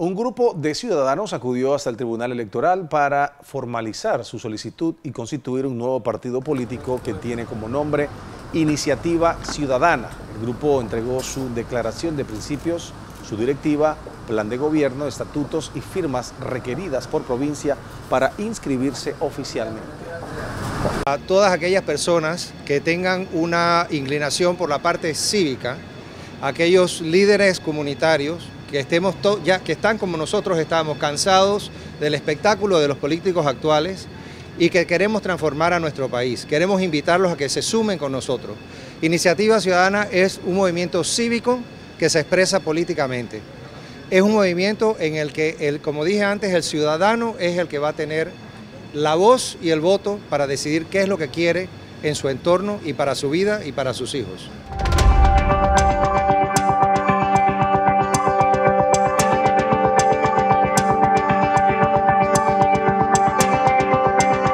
Un grupo de ciudadanos acudió hasta el Tribunal Electoral para formalizar su solicitud y constituir un nuevo partido político que tiene como nombre Iniciativa Ciudadana. El grupo entregó su declaración de principios, su directiva, plan de gobierno, estatutos y firmas requeridas por provincia para inscribirse oficialmente. A todas aquellas personas que tengan una inclinación por la parte cívica, aquellos líderes comunitarios que, estemos ya, que están como nosotros estamos, cansados del espectáculo de los políticos actuales y que queremos transformar a nuestro país. Queremos invitarlos a que se sumen con nosotros. Iniciativa Ciudadana es un movimiento cívico que se expresa políticamente. Es un movimiento en el que, el, como dije antes, el ciudadano es el que va a tener la voz y el voto para decidir qué es lo que quiere en su entorno y para su vida y para sus hijos.